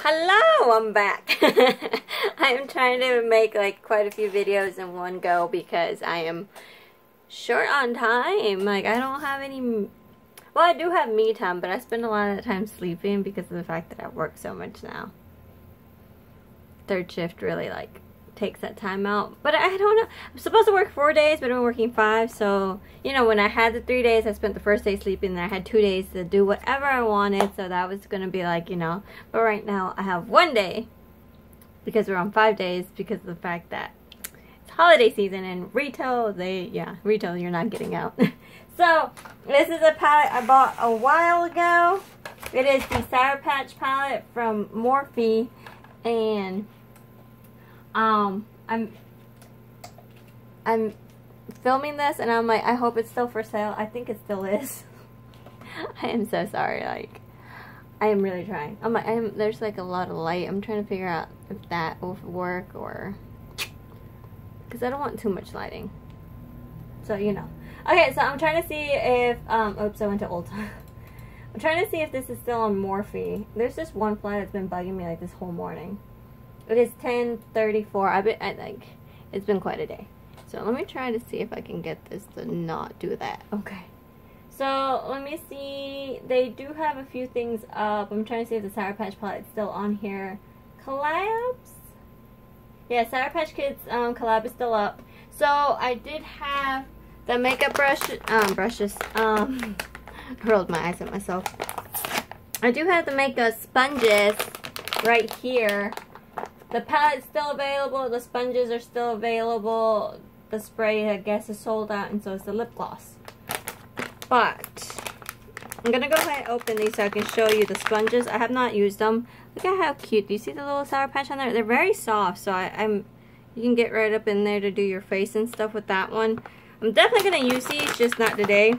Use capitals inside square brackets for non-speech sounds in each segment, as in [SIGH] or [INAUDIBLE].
Hello, I'm back. [LAUGHS] I'm trying to make like quite a few videos in one go because I am short on time. Like I don't have any, well I do have me time, but I spend a lot of time sleeping because of the fact that I work so much now. Third shift really like takes that time out. But I don't know. I'm supposed to work four days, but I'm working five. So, you know, when I had the three days, I spent the first day sleeping. Then I had two days to do whatever I wanted. So that was going to be like, you know. But right now, I have one day because we're on five days because of the fact that it's holiday season and retail, they, yeah, retail, you're not getting out. [LAUGHS] so, this is a palette I bought a while ago. It is the Sour Patch palette from Morphe. And um, I'm, I'm filming this and I'm like, I hope it's still for sale. I think it still is. [LAUGHS] I am so sorry. Like, I am really trying. I'm like, I'm, there's like a lot of light. I'm trying to figure out if that will work or, because I don't want too much lighting. So, you know. Okay, so I'm trying to see if, um, oops, I went to Ulta. [LAUGHS] I'm trying to see if this is still on Morphe. There's this one fly that's been bugging me like this whole morning. It is 10:34. I've been I think it's been quite a day. So let me try to see if I can get this to not do that. Okay. So let me see. They do have a few things up. I'm trying to see if the Sour Patch palette is still on here. Collabs. Yeah, Sour Patch Kids um, collab is still up. So I did have the makeup brush um, brushes. Um, I [LAUGHS] rolled my eyes at myself. I do have the makeup sponges right here the palette's still available. The sponges are still available. The spray, I guess, is sold out, and so is the lip gloss. But, I'm to go ahead and open these so I can show you the sponges. I have not used them. Look at how cute. Do you see the little Sour Patch on there? They're very soft, so I, am you can get right up in there to do your face and stuff with that one. I'm definitely to use these, just not today.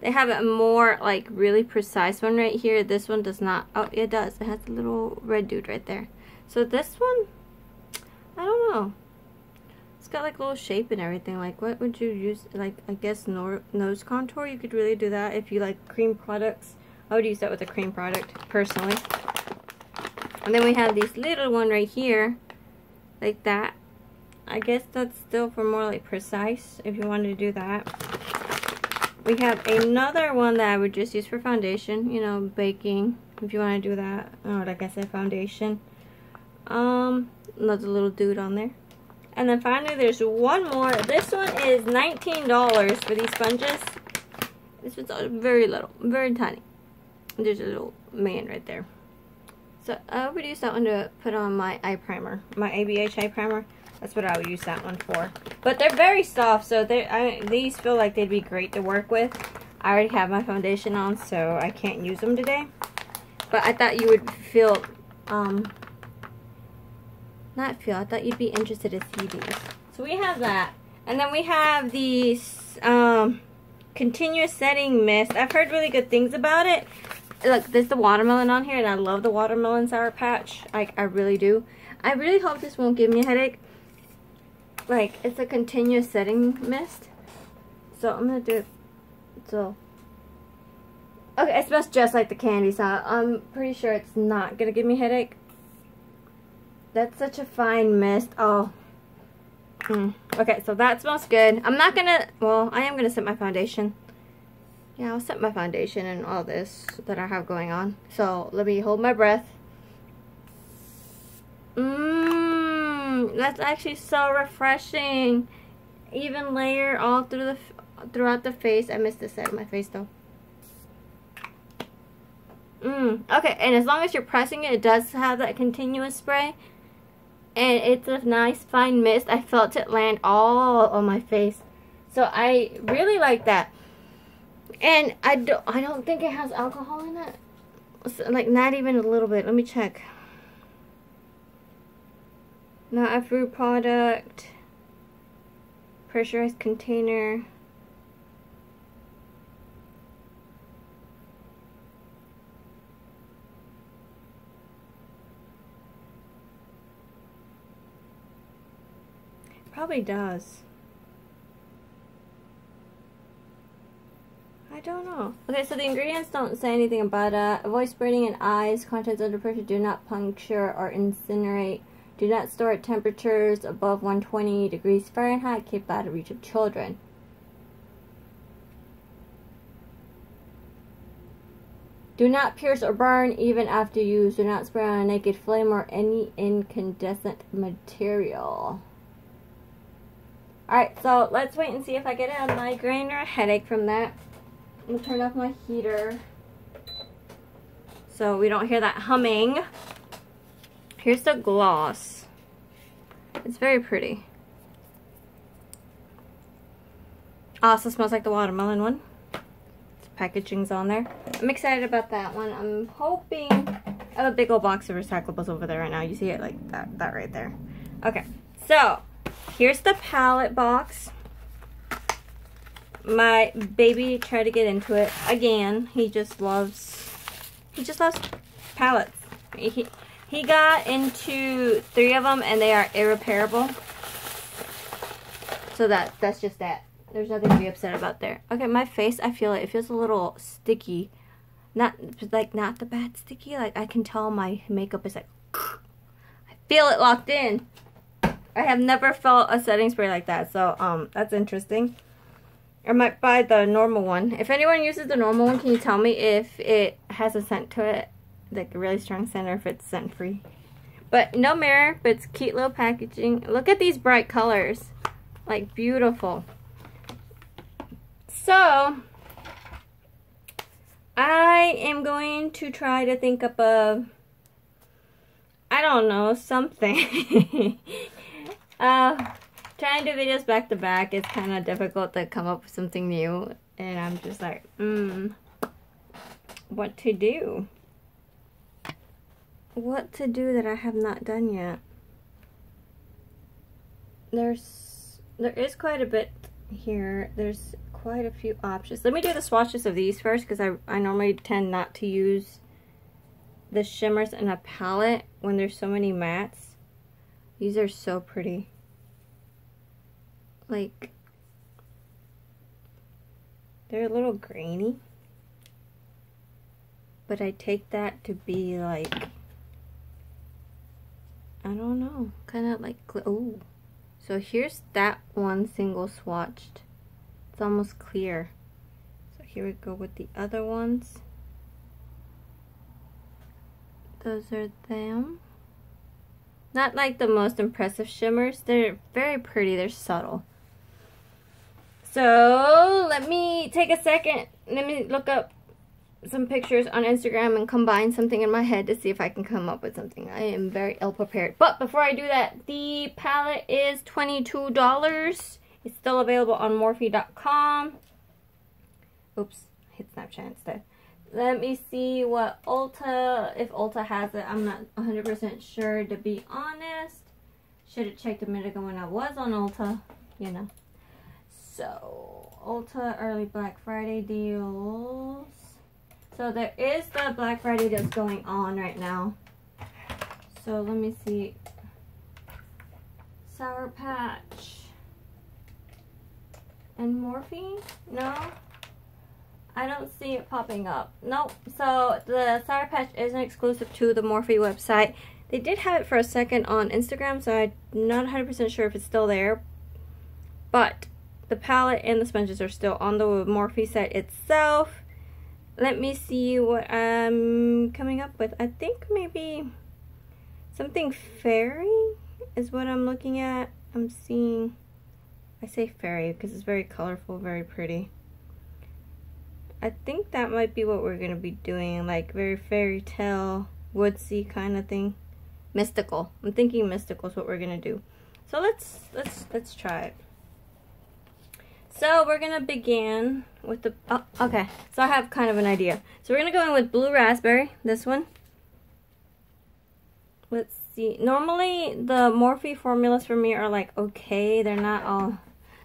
They have a more, like, really precise one right here. This one does not. Oh, it does. It has a little red dude right there. So this one, I don't know. It's got like little shape and everything. Like what would you use? Like I guess nose contour. You could really do that if you like cream products. I would use that with a cream product personally. And then we have this little one right here. Like that. I guess that's still for more like precise if you wanted to do that. We have another one that I would just use for foundation. You know, baking. If you want to do that. Oh, like I said, foundation. Um, another little dude on there. And then finally, there's one more. This one is $19 for these sponges. This one's very little, very tiny. There's a little man right there. So I would use that one to put on my eye primer, my ABH eye primer. That's what I would use that one for. But they're very soft, so they these feel like they'd be great to work with. I already have my foundation on, so I can't use them today. But I thought you would feel um, not feel. I thought you'd be interested to see these. So we have that. And then we have these um, continuous setting mist. I've heard really good things about it. Look, there's the watermelon on here, and I love the watermelon sour patch. Like, I really do. I really hope this won't give me a headache. Like, it's a continuous setting mist. So, I'm going to do it. So, okay, it smells just like the candy, so I'm pretty sure it's not going to give me a headache. That's such a fine mist. Oh. Mm. Okay, so that smells good. I'm not gonna, well, I am gonna set my foundation. Yeah, I'll set my foundation and all this that I have going on. So, let me hold my breath. Mmm, that's actually so refreshing. Even layer all through the throughout the face. I missed this side of my face though. Mmm, okay, and as long as you're pressing it, it does have that continuous spray and it's a nice fine mist. I felt it land all on my face. So I really like that. And I don't, I don't think it has alcohol in it. Like not even a little bit. Let me check. Not a fruit product. Pressurized container. Probably does. I don't know. Okay, so the ingredients don't say anything about it. Avoid spreading in eyes. Contents under pressure do not puncture or incinerate. Do not store at temperatures above 120 degrees Fahrenheit. Keep out of reach of children. Do not pierce or burn even after use. Do not spray on a naked flame or any incandescent material. Alright, so let's wait and see if I get a migraine or a headache from that. I'm going to turn off my heater so we don't hear that humming. Here's the gloss. It's very pretty. Also smells like the watermelon one packaging's on there. I'm excited about that one. I'm hoping... I have a big old box of recyclables over there right now. You see it like that, that right there. Okay, so here's the palette box. My baby tried to get into it again. He just loves, he just loves palettes. He, he got into three of them and they are irreparable. So that that's just that. There's nothing to be upset about there. Okay, my face, I feel it. It feels a little sticky. Not, like, not the bad sticky. Like, I can tell my makeup is like, [LAUGHS] I feel it locked in. I have never felt a setting spray like that. So, um, that's interesting. I might buy the normal one. If anyone uses the normal one, can you tell me if it has a scent to it? Like a really strong scent or if it's scent free. But no mirror, but it's cute little packaging. Look at these bright colors. Like beautiful. So, I am going to try to think up a, I don't know, something. [LAUGHS] uh, trying to do videos back to back is kind of difficult to come up with something new. And I'm just like, hmm, what to do? What to do that I have not done yet? There's, there is quite a bit here. There's quite a few options. Let me do the swatches of these first because I, I normally tend not to use the shimmers in a palette when there's so many mattes. These are so pretty. Like, they're a little grainy. But I take that to be like, I don't know, kind of like, oh. So here's that one single swatched. It's almost clear. So here we go with the other ones. Those are them. Not like the most impressive shimmers. They're very pretty. They're subtle. So let me take a second. Let me look up some pictures on Instagram and combine something in my head to see if I can come up with something. I am very ill prepared. But before I do that, the palette is $22. It's still available on Morphe.com. Oops, I hit Snapchat instead. Let me see what Ulta, if Ulta has it. I'm not 100% sure to be honest. Should have checked a minute ago when I was on Ulta, you know. So, Ulta early Black Friday deals. So there is the Black Friday that's going on right now. So let me see. Sour Patch and Morphe? No? I don't see it popping up. Nope. So the Sour Patch isn't exclusive to the Morphe website. They did have it for a second on Instagram, so I'm not 100% sure if it's still there. But the palette and the sponges are still on the Morphe site itself. Let me see what I'm coming up with. I think maybe something fairy is what I'm looking at. I'm seeing I say fairy because it's very colorful, very pretty. I think that might be what we're to be doing, like very fairy tale, woodsy kind of thing. Mystical. I'm thinking mystical is what we're to do. So let's, let's, let's try it. So we're to begin with the, oh, okay. So I have kind of an idea. So we're to go in with blue raspberry, this one. Let's see. Normally the Morphe formulas for me are like okay. They're not all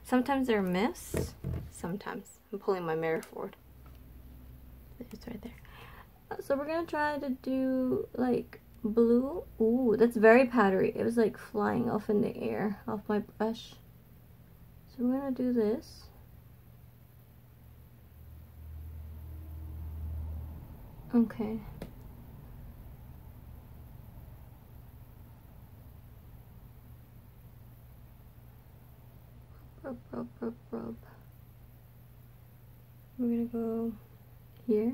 Sometimes they're missed. Sometimes. I'm pulling my mirror forward. It's right there. Uh, so we're to try to do like blue. Ooh, that's very powdery. It was like flying off in the air off my brush. So we're to do this. Okay. Rub, rub, rub, rub. We're gonna go here.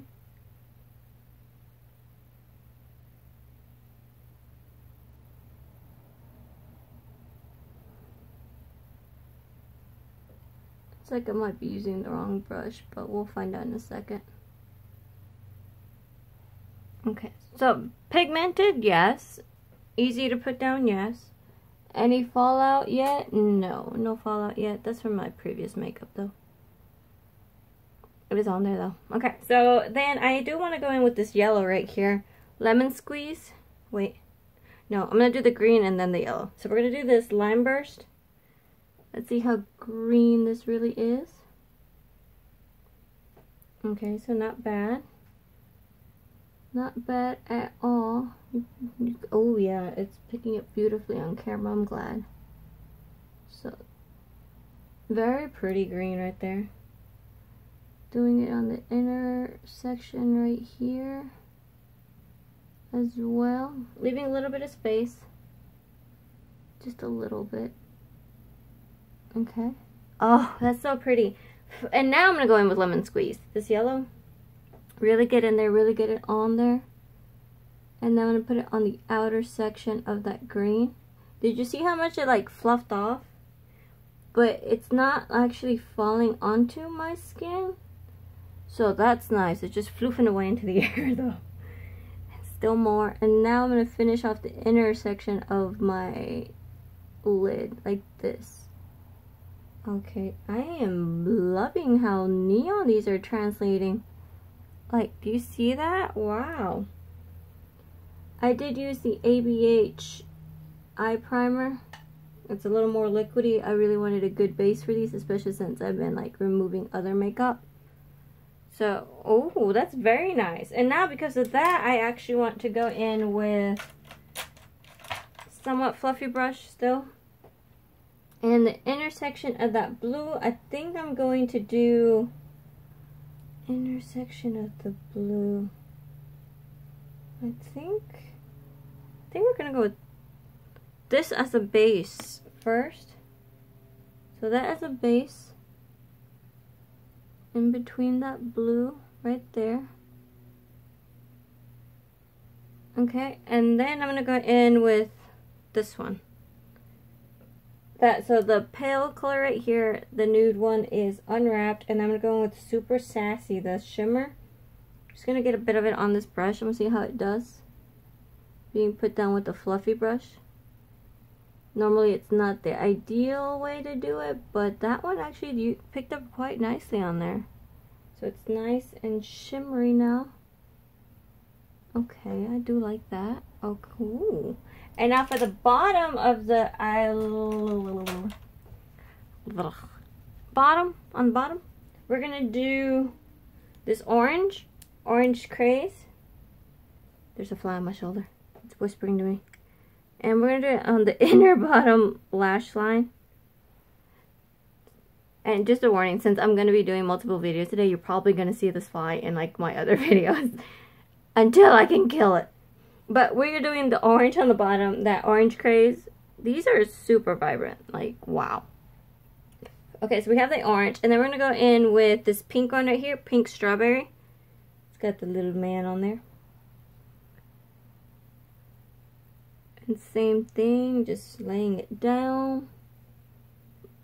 It's like I might be using the wrong brush, but we'll find out in a second. Okay, so pigmented, yes. Easy to put down, yes. Any fallout yet? No, no fallout yet. That's from my previous makeup though. It was on there though. Okay, so then I do want to go in with this yellow right here. Lemon squeeze. Wait. No, I'm going to do the green and then the yellow. So we're going to do this lime burst. Let's see how green this really is. Okay, so not bad. Not bad at all. Oh yeah, it's picking up beautifully on camera, I'm glad. So, very pretty green right there. Doing it on the inner section right here as well. Leaving a little bit of space. Just a little bit. Okay. Oh, that's so pretty. And now I'm going to go in with lemon squeeze. This yellow. Really get in there, really get it on there. And then I'm going to put it on the outer section of that green. Did you see how much it like fluffed off? But it's not actually falling onto my skin. So that's nice. It's just floofing away into the [LAUGHS] air though. Still more. And now I'm going to finish off the inner section of my lid like this. Okay, I am loving how neon these are translating. Like, do you see that? Wow. I did use the ABH eye primer. It's a little more liquidy. I really wanted a good base for these, especially since I've been like removing other makeup. So, oh, that's very nice. And now because of that, I actually want to go in with somewhat fluffy brush still. And the intersection of that blue, I think I'm going to do intersection of the blue. I think, I think we're going to go with this as a base first. So that as a base in between that blue right there. Okay, and then I'm going to go in with this one. That so the pale color right here the nude one is unwrapped and I'm gonna go in with super sassy the shimmer. Just gonna get a bit of it on this brush. I'm gonna see how it does. Being put down with the fluffy brush normally it's not the ideal way to do it but that one actually you picked up quite nicely on there so it's nice and shimmery now okay I do like that oh cool and now for the bottom of the bottom, on the bottom, we're to do this orange, orange craze. There's a fly on my shoulder. It's whispering to me. And we're going to do it on the [LAUGHS] inner bottom lash line. And just a warning, since I'm going to be doing multiple videos today, you're probably going to see this fly in like my other [LAUGHS] videos until I can kill it. But we're doing the orange on the bottom, that orange craze. These are super vibrant. Like, wow. Okay, so we have the orange. And then we're going to go in with this pink one right here. Pink strawberry. It's got the little man on there. Same thing, just laying it down.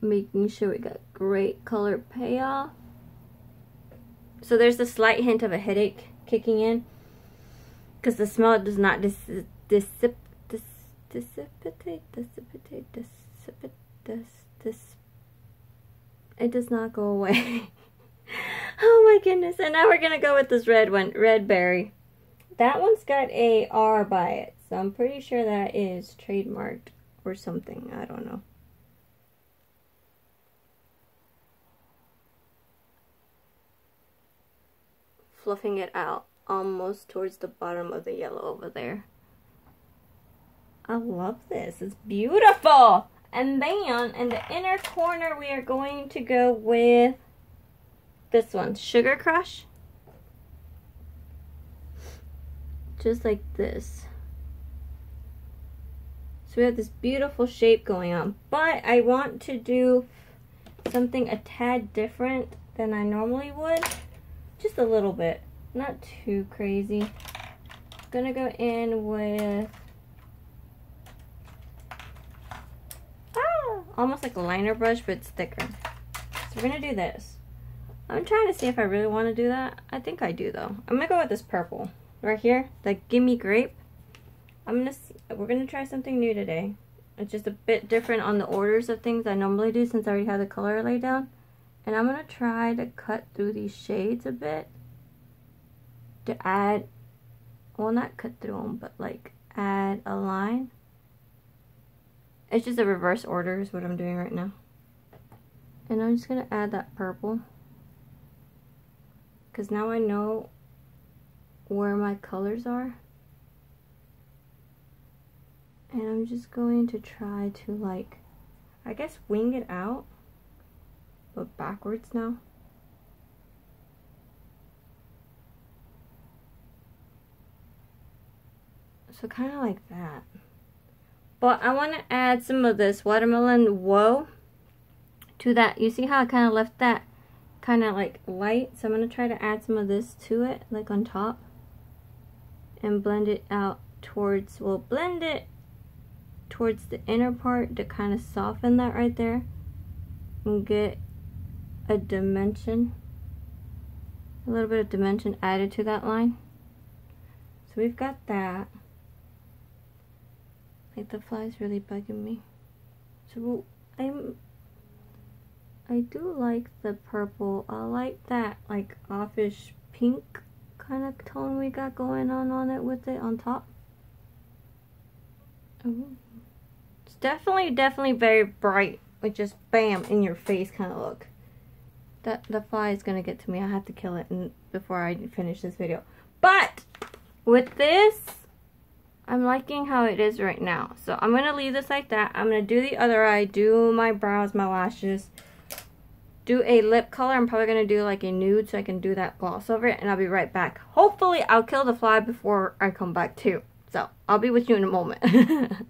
Making sure we got great color payoff. So there's a slight hint of a headache kicking in because the smell does not dis dissip dis dissipate dissipate dissipate dis dis it does not go away. [LAUGHS] oh my goodness! And now we're gonna go with this red one, red berry. That one's got a R by it, so I'm pretty sure that is trademarked or something. I don't know. Fluffing it out almost towards the bottom of the yellow over there. I love this. It's beautiful. And then in the inner corner, we are going to go with this one, Sugar Crush. just like this. So we have this beautiful shape going on. But I want to do something a tad different than I normally would. Just a little bit. Not too crazy. I'm gonna go in with ah, almost like a liner brush, but it's thicker. So we're gonna do this. I'm trying to see if I really want to do that. I think I do though. I'm gonna go with this purple right here, the Gimme Grape. I'm gonna we're gonna try something new today. It's just a bit different on the orders of things I normally do since I already have the color laid down. And I'm gonna try to cut through these shades a bit to add, well not cut through them, but like add a line. It's just a reverse order is what I'm doing right now. And I'm just gonna add that purple because now I know where my colors are and I'm just going to try to like I guess wing it out but backwards now so kind of like that but I want to add some of this watermelon whoa to that you see how I kind of left that kind of like light. So I'm going to try to add some of this to it, like on top. And blend it out towards, well, blend it towards the inner part to kind of soften that right there. And get a dimension, a little bit of dimension added to that line. So we've got that. Like the fly's really bugging me. So I'm I do like the purple. I like that like offish pink kind of tone we got going on on it with it on top. It's definitely, definitely very bright. Like just bam in your face kind of look. That the fly is gonna get to me. I have to kill it before I finish this video. But with this, I'm liking how it is right now. So I'm gonna leave this like that. I'm gonna do the other eye, do my brows, my lashes do a lip color. I'm probably going to do like a nude so I can do that gloss over it and I'll be right back. Hopefully I'll kill the fly before I come back too. So I'll be with you in a moment. [LAUGHS] okay,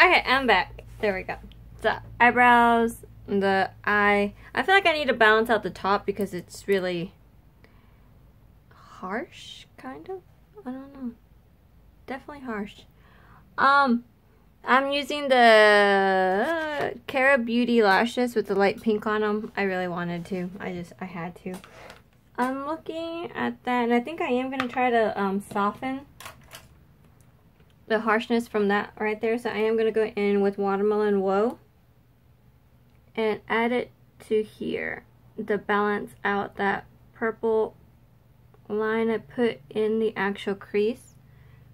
I'm back. There we go. So eyebrows, the eye. I feel like I need to balance out the top because it's really harsh, kind of. I don't know. Definitely harsh. Um, I'm using the Kara Beauty lashes with the light pink on them. I really wanted to. I just, I had to. I'm looking at that, and I think I am going to try to um, soften the harshness from that right there. So I am going to go in with Watermelon Whoa and add it to here to balance out that purple line I put in the actual crease.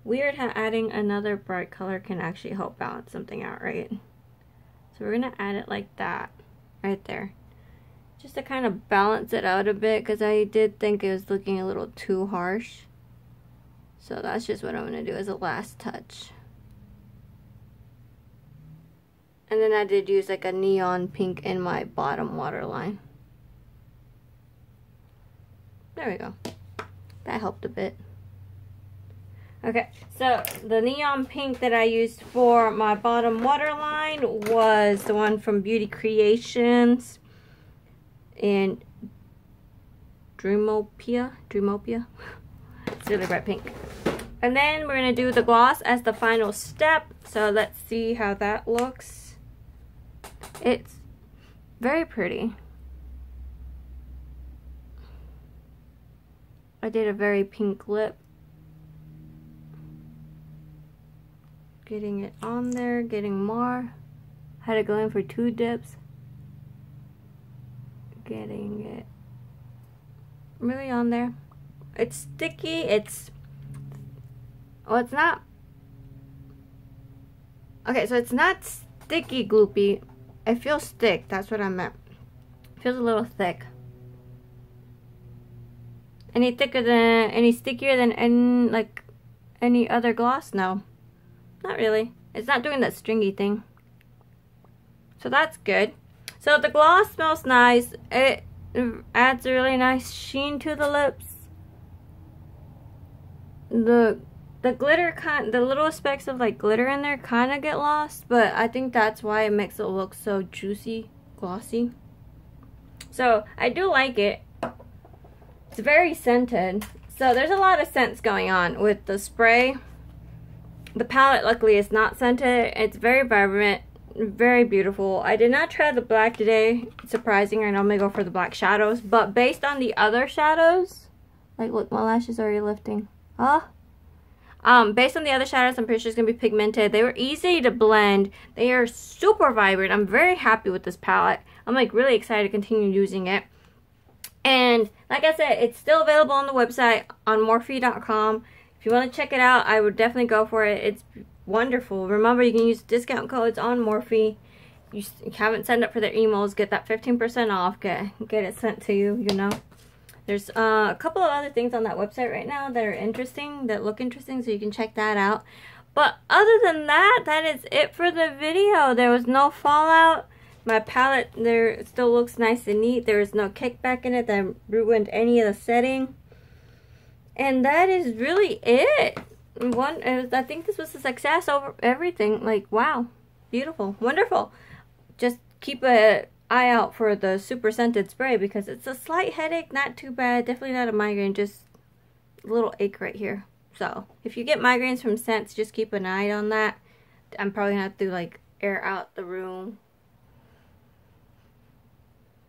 Weird how adding another bright color can actually help balance something out, right? So we're going to add it like that, right there. Just to kind of balance it out a bit, because I did think it was looking a little too harsh. So that's just what I'm going to do as a last touch. And then I did use like a neon pink in my bottom waterline. There we go. That helped a bit. Okay, so the neon pink that I used for my bottom waterline was the one from Beauty Creations in Dreamopia. Dreamopia. [LAUGHS] it's really bright pink. And then we're going to do the gloss as the final step. So let's see how that looks. It's very pretty. I did a very pink lip. getting it on there, getting more. Had to go in for two dips. Getting it really on there. It's sticky, it's, oh it's not, okay so it's not sticky gloopy. It feels thick, that's what I meant. It feels a little thick. Any thicker than, any stickier than any, like, any other gloss? No. Not really. It's not doing that stringy thing. So that's good. So the gloss smells nice. It adds a really nice sheen to the lips. The the glitter kind the little specks of like glitter in there kind of get lost but I think that's why it makes it look so juicy glossy. So I do like it. It's very scented. So there's a lot of scents going on with the spray. The palette luckily is not scented. It's very vibrant very beautiful. I did not try the black today surprising. I normally go for the black shadows but based on the other shadows like look my lashes are already lifting. Huh um, based on the other shadows, I'm pretty sure it's going to be pigmented. They were easy to blend. They are super vibrant. I'm very happy with this palette. I'm like really excited to continue using it. And like I said, it's still available on the website on Morphe.com. If you want to check it out, I would definitely go for it. It's wonderful. Remember, you can use discount codes on Morphe. You haven't signed up for their emails, get that 15% off. Get, get it sent to you, you know. There's uh, a couple of other things on that website right now that are interesting, that look interesting, so you can check that out. But other than that, that is it for the video. There was no fallout. My palette there still looks nice and neat. There is no kickback in it that ruined any of the setting. And that is really it. One, I think this was a success over everything. Like, wow. Beautiful. Wonderful. Just keep a eye out for the super scented spray because it's a slight headache, not too bad, definitely not a migraine, just a little ache right here. So if you get migraines from scents, just keep an eye on that. I'm probably gonna have to like air out the room.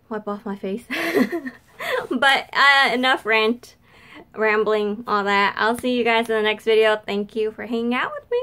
Wipe off my face. [LAUGHS] but uh, enough rant, rambling, all that. I'll see you guys in the next video. Thank you for hanging out with me.